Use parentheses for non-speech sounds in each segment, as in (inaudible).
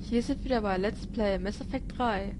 Hier sind wir wieder bei Let's Play Mass Effect 3.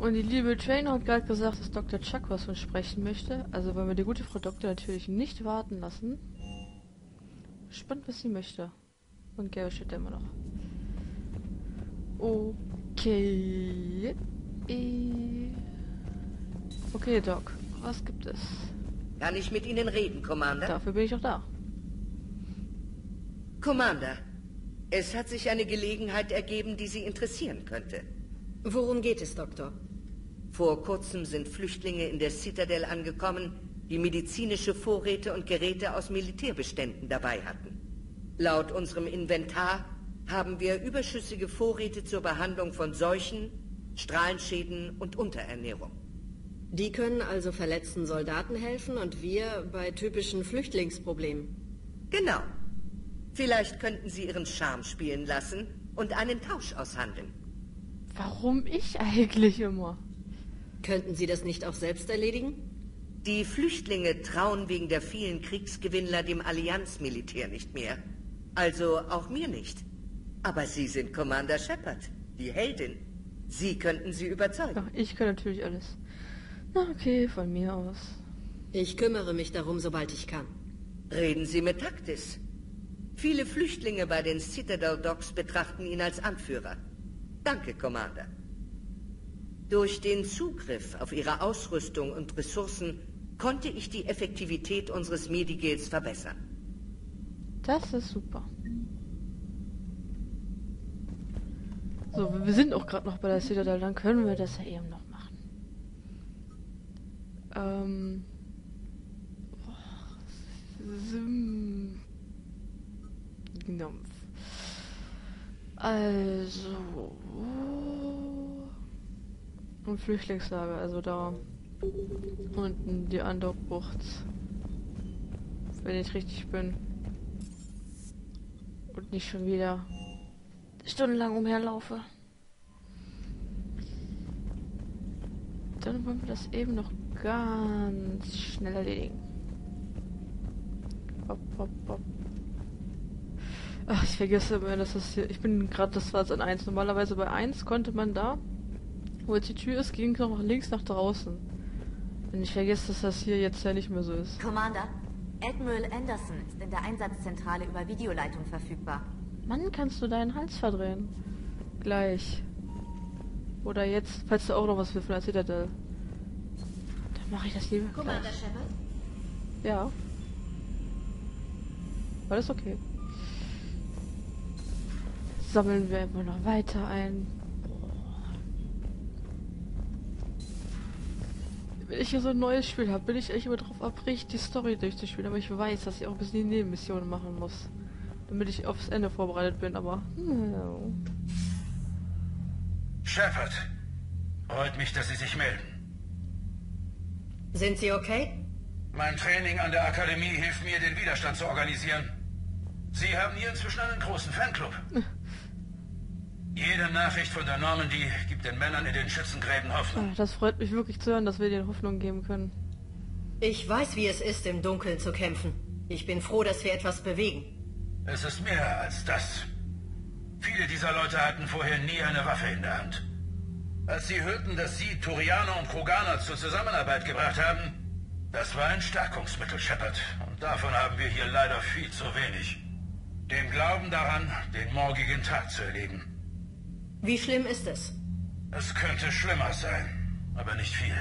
Und die liebe Trainer hat gerade gesagt, dass Dr. Chuck was von sprechen möchte. Also wollen wir die gute Frau Doktor natürlich nicht warten lassen. Spannend, was sie möchte. Und Gary steht immer noch. Okay. Äh. Okay, Doc. Was gibt es? Kann ich mit Ihnen reden, Commander? Dafür bin ich auch da. Commander, es hat sich eine Gelegenheit ergeben, die Sie interessieren könnte. Worum geht es, Doktor? Vor kurzem sind Flüchtlinge in der Citadel angekommen, die medizinische Vorräte und Geräte aus Militärbeständen dabei hatten. Laut unserem Inventar haben wir überschüssige Vorräte zur Behandlung von Seuchen, Strahlenschäden und Unterernährung. Die können also verletzten Soldaten helfen und wir bei typischen Flüchtlingsproblemen. Genau. Vielleicht könnten Sie Ihren Charme spielen lassen und einen Tausch aushandeln. Warum ich eigentlich immer? Könnten Sie das nicht auch selbst erledigen? Die Flüchtlinge trauen wegen der vielen Kriegsgewinnler dem Allianzmilitär nicht mehr. Also auch mir nicht. Aber Sie sind Commander Shepard, die Heldin. Sie könnten sie überzeugen. Ach, ich kann natürlich alles. Na okay, von mir aus. Ich kümmere mich darum, sobald ich kann. Reden Sie mit Taktis. Viele Flüchtlinge bei den Citadel Docks betrachten ihn als Anführer. Danke, Commander. Durch den Zugriff auf Ihre Ausrüstung und Ressourcen konnte ich die Effektivität unseres Medigils verbessern. Das ist super. So, wir sind auch gerade noch bei der Citadel, dann können wir das ja eben noch machen. Ähm. Sim. Genau. Also. Ein Flüchtlingslager, also da unten die Andockbucht. Wenn ich richtig bin. Und nicht schon wieder stundenlang umherlaufe. Dann wollen wir das eben noch ganz schnell erledigen. Hopp, hopp, hopp. Ach, ich vergesse immer, dass das hier. Ich bin gerade, das war jetzt an 1. Normalerweise bei 1 konnte man da, wo jetzt die Tür ist, ging es noch nach links nach draußen. Und ich vergesse, dass das hier jetzt ja nicht mehr so ist. Commander, Admiral Anderson ist in der Einsatzzentrale über Videoleitung verfügbar. Mann, kannst du deinen Hals verdrehen. Gleich. Oder jetzt, falls du auch noch was willst von der Citadel. Dann mache ich das lieber. Commander. Shepard? Ja. Alles okay. Sammeln wir immer noch weiter ein. Wenn ich hier so ein neues Spiel habe, bin ich echt immer drauf abbricht, die Story durchzuspielen. Aber ich weiß, dass ich auch ein bisschen die Nebenmissionen machen muss. Damit ich aufs Ende vorbereitet bin, aber... hm, Shepard, freut mich, dass Sie sich melden. Sind Sie okay? Mein Training an der Akademie hilft mir, den Widerstand zu organisieren. Sie haben hier inzwischen einen großen Fanclub. (laughs) Jede Nachricht von der Normandy gibt den Männern in den Schützengräben Hoffnung. ah, Das freut mich wirklich zu hören, dass wir denen Hoffnung geben können. Ich weiß, wie es ist, im Dunkeln zu kämpfen. Ich bin froh, dass wir etwas bewegen. Es ist mehr als das. Viele dieser Leute hatten vorher nie eine Waffe in der Hand. Als sie hörten, dass Sie Turianer und Kroganer zur Zusammenarbeit gebracht haben, das war ein Stärkungsmittel, Shepard. Und davon haben wir hier leider viel zu wenig. Dem Glauben daran, den morgigen Tag zu erleben. Wie schlimm ist es? Es könnte schlimmer sein, aber nicht viel.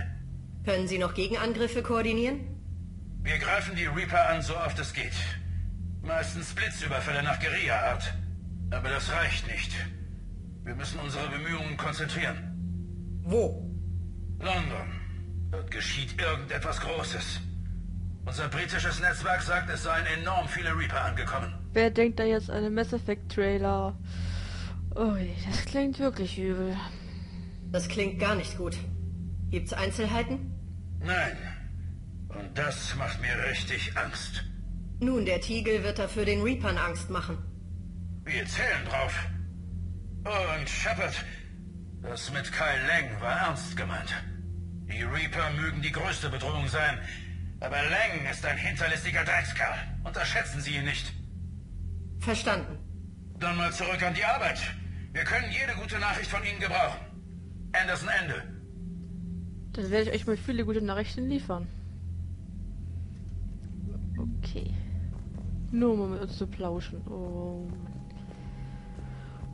Können Sie noch Gegenangriffe koordinieren? Wir greifen die Reaper an, so oft es geht. Meistens Blitzüberfälle nach Guerilla-Art. Aber das reicht nicht. Wir müssen unsere Bemühungen konzentrieren. Wo? London. Dort geschieht irgendetwas Großes. Unser britisches Netzwerk sagt, es seien enorm viele Reaper angekommen. Wer denkt da jetzt an den Mass Effect Trailer? Oh, je, das klingt wirklich übel. Das klingt gar nicht gut. Gibt's Einzelheiten? Nein. Und das macht mir richtig Angst. Nun, der Tiegel wird dafür den Reapern Angst machen. Wir zählen drauf. Und Shepard, das mit Kyle Lang war ernst gemeint. Die Reaper mögen die größte Bedrohung sein, aber Lang ist ein hinterlistiger Dreckskerl. Unterschätzen Sie ihn nicht. Verstanden. Dann mal zurück an die Arbeit. Wir können jede gute Nachricht von Ihnen gebrauchen. Anderson Ende. Dann werde ich euch mal viele gute Nachrichten liefern. Okay. Nur um mit uns zu plauschen. Oh.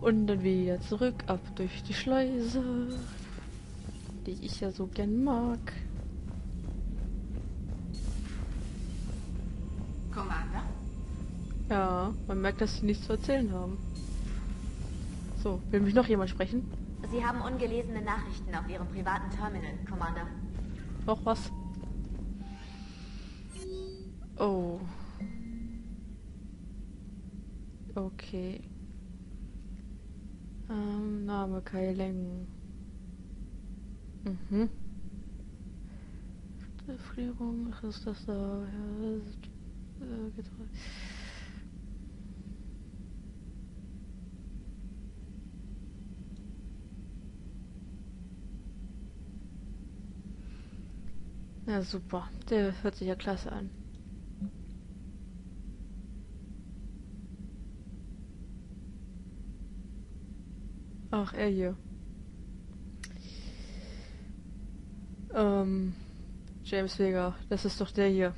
Und dann wieder zurück, ab durch die Schleuse. Die ich ja so gern mag. Commander? Ja, man merkt, dass sie nichts zu erzählen haben. So, will mich noch jemand sprechen? Sie haben ungelesene Nachrichten auf Ihrem privaten Terminal, Commander. Noch was? Oh. Okay. Ähm, Name Kai Leng. Mhm. Befriedigung, ist das da? Ja, das ist, äh, Ja, super. Der hört sich ja klasse an. Ach, er hier. Ähm, James Vega, das ist doch der hier.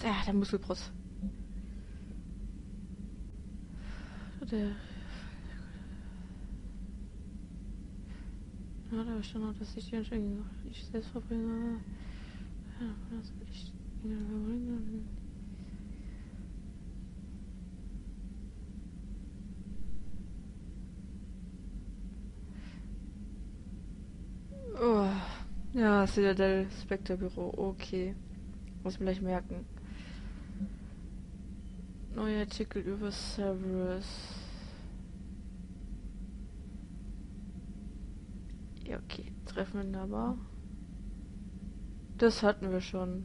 Der, der Muskelpross. Der. Ja, da stand noch, dass ich die Entscheidung ich selbst verbringe. Ja, das ich verbringe. Oh, ja, Citadel Spectre Büro, okay. Muss mir gleich merken. Neuer Artikel über Cerberus. Ja, okay. Treffen in der Bar. Das hatten wir schon.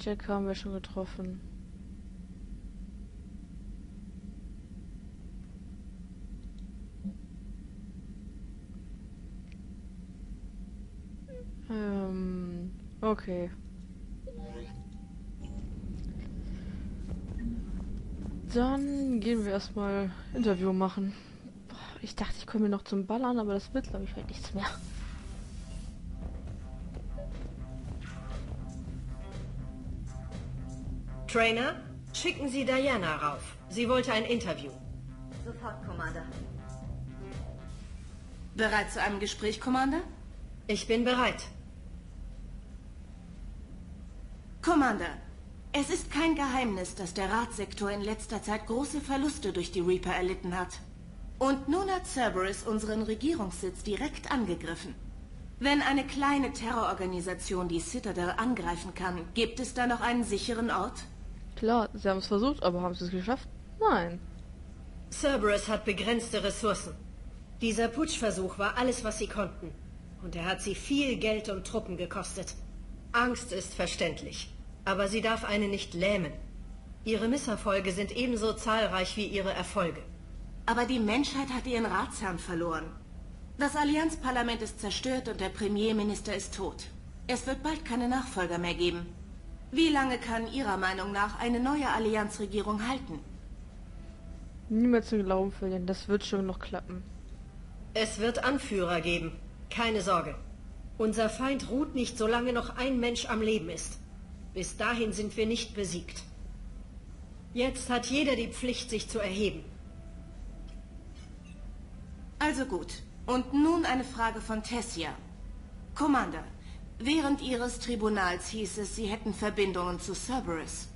Jack haben wir schon getroffen. Ähm, okay. Dann gehen wir erstmal Interview machen. Ich dachte, ich komme noch zum Ballern, aber das wird, glaube ich, halt nichts mehr. Trainer, schicken Sie Diana rauf. Sie wollte ein Interview. Sofort, Commander. Bereit zu einem Gespräch, Commander? Ich bin bereit. Commander, es ist kein Geheimnis, dass der Ratssektor in letzter Zeit große Verluste durch die Reaper erlitten hat. Und nun hat Cerberus unseren Regierungssitz direkt angegriffen. Wenn eine kleine Terrororganisation die Citadel angreifen kann, gibt es da noch einen sicheren Ort? Klar, sie haben es versucht, aber haben sie es geschafft? Nein. Cerberus hat begrenzte Ressourcen. Dieser Putschversuch war alles, was sie konnten. Und er hat sie viel Geld und Truppen gekostet. Angst ist verständlich. Aber sie darf eine nicht lähmen. Ihre Misserfolge sind ebenso zahlreich wie ihre Erfolge. Aber die Menschheit hat ihren Ratsherrn verloren. Das Allianzparlament ist zerstört und der Premierminister ist tot. Es wird bald keine Nachfolger mehr geben. Wie lange kann Ihrer Meinung nach eine neue Allianzregierung halten? Niemals den Glauben verlieren, das wird schon noch klappen. Es wird Anführer geben. Keine Sorge. Unser Feind ruht nicht, solange noch ein Mensch am Leben ist. Bis dahin sind wir nicht besiegt. Jetzt hat jeder die Pflicht, sich zu erheben. Also gut. Und nun eine Frage von Tessia. Commander, während Ihres Tribunals hieß es, Sie hätten Verbindungen zu Cerberus.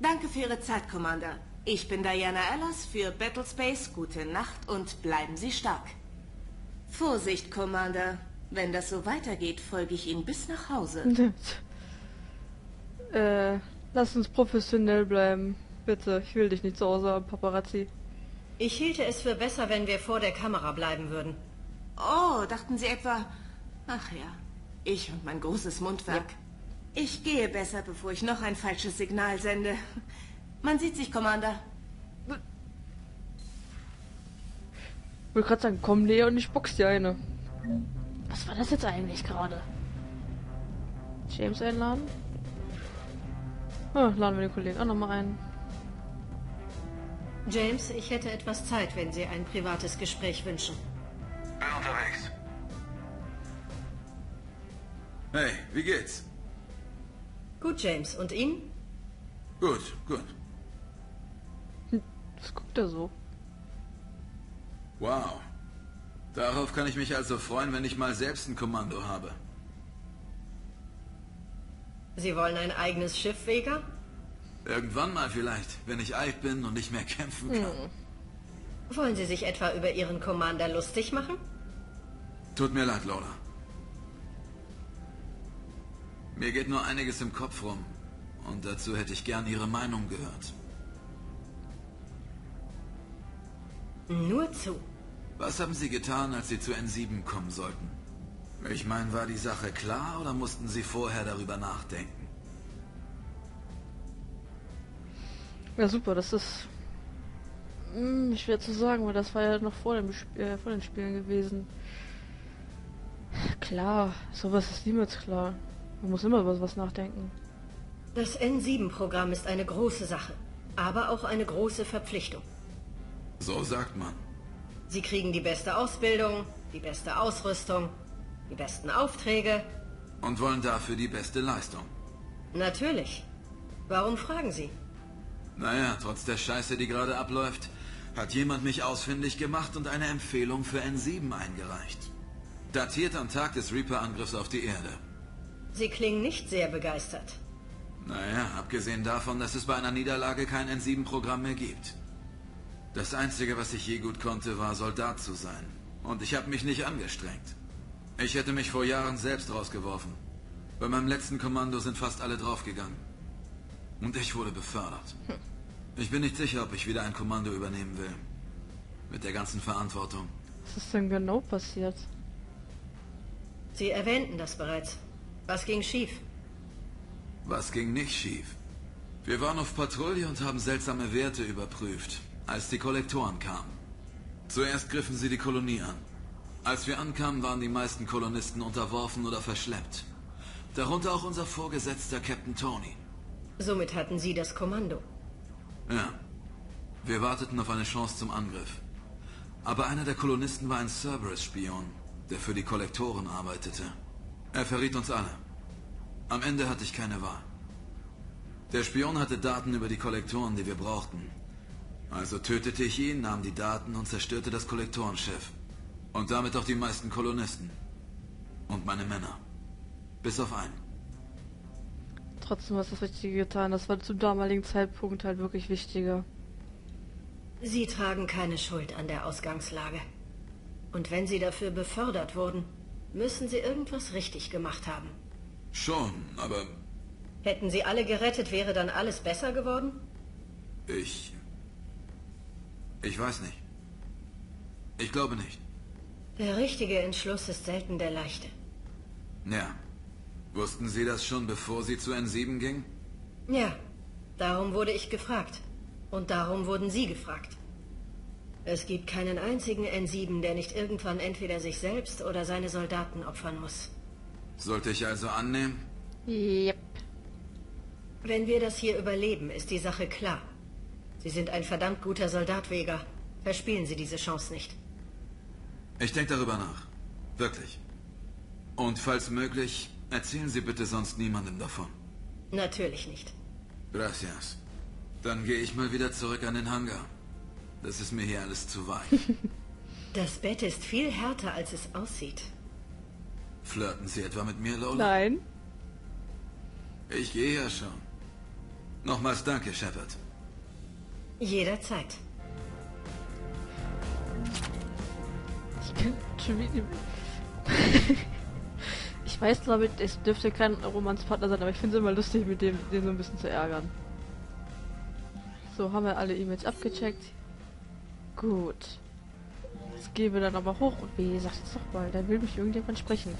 Danke für Ihre Zeit, Commander. Ich bin Diana Ellis für Battlespace. Gute Nacht und bleiben Sie stark. Vorsicht, Commander. Wenn das so weitergeht, folge ich Ihnen bis nach Hause. (laughs) äh, lass uns professionell bleiben. Bitte, ich will dich nicht zu Hause haben, Paparazzi. Ich hielte es für besser, wenn wir vor der Kamera bleiben würden. Oh, dachten Sie etwa... Ach ja, ich und mein großes Mundwerk. Ich gehe besser, bevor ich noch ein falsches Signal sende. Man sieht sich, Commander. Ich wollte gerade sagen, komm näher und ich box dir eine. Was war das jetzt eigentlich gerade? James einladen? Oh, laden wir den Kollegen auch nochmal ein. James, ich hätte etwas Zeit, wenn Sie ein privates Gespräch wünschen. Bin unterwegs. Hey, wie geht's? Gut, James. Und Ihnen? Gut, gut. Was guckt er so? Wow. Darauf kann ich mich also freuen, wenn ich mal selbst ein Kommando habe. Sie wollen ein eigenes Schiff, Vega? Irgendwann mal vielleicht, wenn ich alt bin und nicht mehr kämpfen kann. Wollen Sie sich etwa über Ihren Commander lustig machen? Tut mir leid, Lola. Mir geht nur einiges im Kopf rum. Und dazu hätte ich gern Ihre Meinung gehört. Nur zu. Was haben Sie getan, als Sie zu N7 kommen sollten? Ich meine, war die Sache klar oder mussten Sie vorher darüber nachdenken? Ja, super, das ist hm, schwer zu sagen, weil das war ja noch vor, dem, Sp- äh, vor den Spielen gewesen. Klar, sowas ist niemals klar. Man muss immer über was nachdenken. Das N7-Programm ist eine große Sache, aber auch eine große Verpflichtung. So sagt man. Sie kriegen die beste Ausbildung, die beste Ausrüstung, die besten Aufträge. Und wollen dafür die beste Leistung. Natürlich. Warum fragen Sie? Naja, trotz der Scheiße, die gerade abläuft, hat jemand mich ausfindig gemacht und eine Empfehlung für N7 eingereicht. Datiert am Tag des Reaper-Angriffs auf die Erde. Sie klingen nicht sehr begeistert. Naja, abgesehen davon, dass es bei einer Niederlage kein N7-Programm mehr gibt. Das Einzige, was ich je gut konnte, war Soldat zu sein. Und ich habe mich nicht angestrengt. Ich hätte mich vor Jahren selbst rausgeworfen. Bei meinem letzten Kommando sind fast alle draufgegangen. Und ich wurde befördert. Ich bin nicht sicher, ob ich wieder ein Kommando übernehmen will. Mit der ganzen Verantwortung. Was ist denn genau passiert? Sie erwähnten das bereits. Was ging schief? Was ging nicht schief? Wir waren auf Patrouille und haben seltsame Werte überprüft, als die Kollektoren kamen. Zuerst griffen sie die Kolonie an. Als wir ankamen, waren die meisten Kolonisten unterworfen oder verschleppt. Darunter auch unser Vorgesetzter Captain Tony. Somit hatten Sie das Kommando. Ja. Wir warteten auf eine Chance zum Angriff. Aber einer der Kolonisten war ein Cerberus-Spion, der für die Kollektoren arbeitete. Er verriet uns alle. Am Ende hatte ich keine Wahl. Der Spion hatte Daten über die Kollektoren, die wir brauchten. Also tötete ich ihn, nahm die Daten und zerstörte das Kollektorenschiff. Und damit auch die meisten Kolonisten. Und meine Männer. Bis auf einen. Trotzdem hast du das Richtige getan. Das war zum damaligen Zeitpunkt halt wirklich wichtiger. Sie tragen keine Schuld an der Ausgangslage. Und wenn Sie dafür befördert wurden, müssen Sie irgendwas richtig gemacht haben. Schon, aber Hätten Sie alle gerettet, wäre dann alles besser geworden? ich... Ich weiß nicht. Ich glaube nicht. Der richtige Entschluss ist selten der leichte. Ja. Wussten Sie das schon, bevor Sie zu N7 ging? Ja, darum wurde ich gefragt. Und darum wurden Sie gefragt. Es gibt keinen einzigen N7, der nicht irgendwann entweder sich selbst oder seine Soldaten opfern muss. Sollte ich also annehmen? Yep. Wenn wir das hier überleben, ist die Sache klar. Sie sind ein verdammt guter Soldat, Vega. Verspielen Sie diese Chance nicht. Ich denke darüber nach. Wirklich. Und falls möglich, erzählen Sie bitte sonst niemandem davon. Natürlich nicht. Gracias. Dann gehe ich mal wieder zurück an den Hangar. Das ist mir hier alles zu weich. (laughs) Das Bett ist viel härter, als es aussieht. Flirten Sie etwa mit mir, Lola? Nein. Ich gehe ja schon. Nochmals danke, Shepard. Jederzeit. Ich kann schon wieder... (laughs) ich weiß, glaube ich, es dürfte kein Romanspartner sein, aber ich finde es immer lustig, mit dem den so ein bisschen zu ärgern. So, haben wir alle E-Mails abgecheckt. Gut. Jetzt gehen wir dann aber hoch und wie sagt jetzt doch mal, da will mich irgendjemand sprechen.